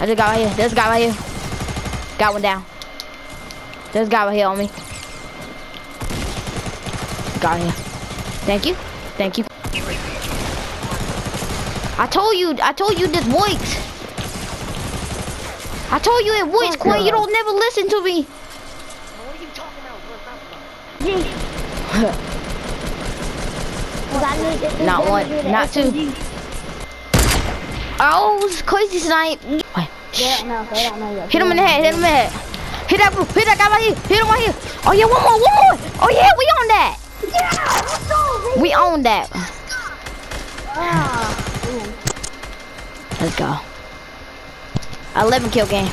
There's a guy right here. There's a guy right here. Got one down. There's a guy right here on me. Got here. Thank you. Thank you. I told you. I told you this works. I told you it works, Quinn. You don't never listen to me. What are you talking about? Not one, not two. Oh, it's crazy snipe. Wait. They don't know. They don't know yet. Hit him in the head. Hit him in the head. Hit that. Hit that guy right here. Hit him right here. Oh yeah, one more. One more. Oh yeah, we on that. Yeah, go. We own that. Ah. Let's go. 11 kill game.